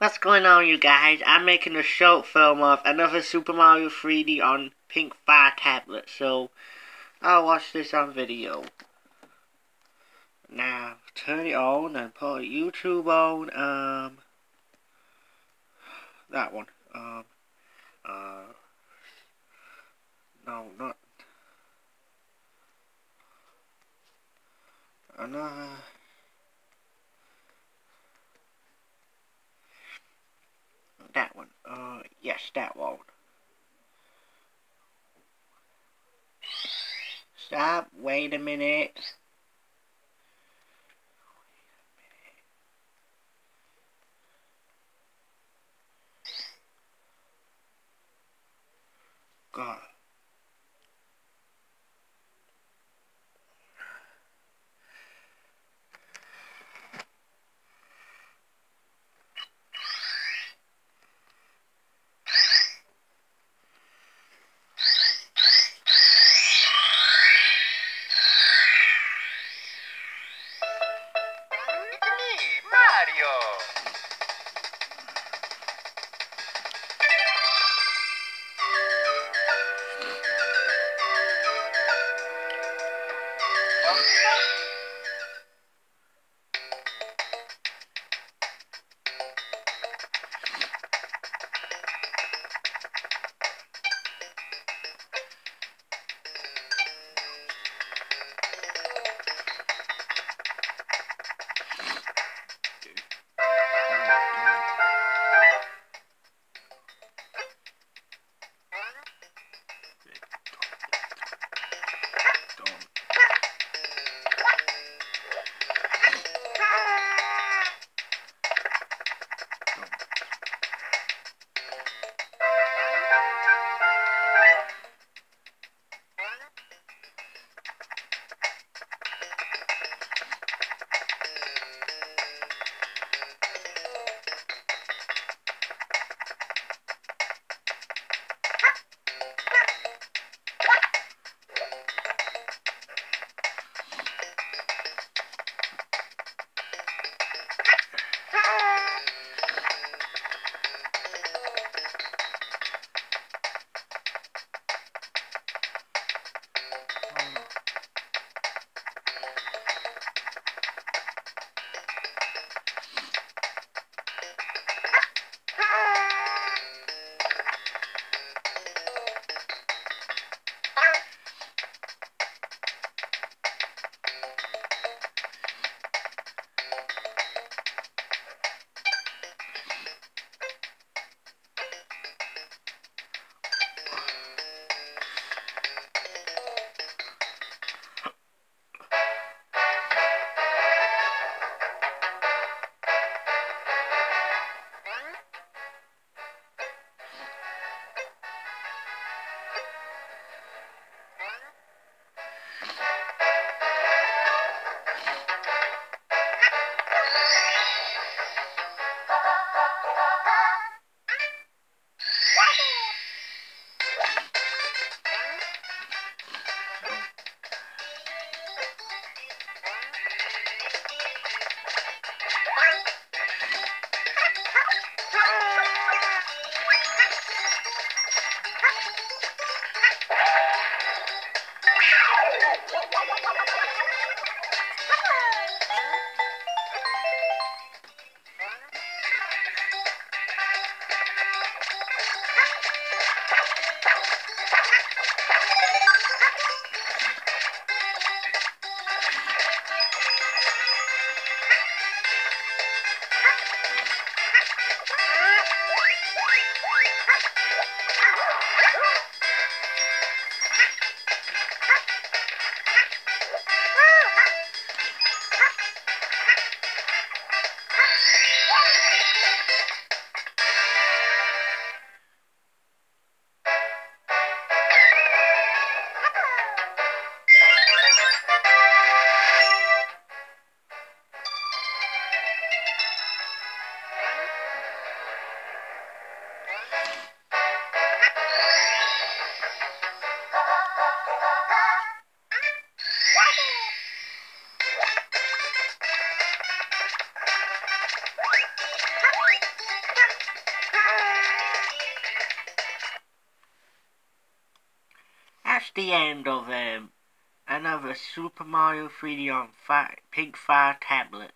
What's going on, you guys? I'm making a short film of another Super Mario 3D on Pink Fire tablet, so I'll watch this on video. Now, turn it on and put YouTube on, um, that one, um, uh, no, not, another, that one, uh, yes, that one. Stop, wait a minute. God. Thank you. The end of um, another Super Mario 3D on fi- Pink Fire tablet.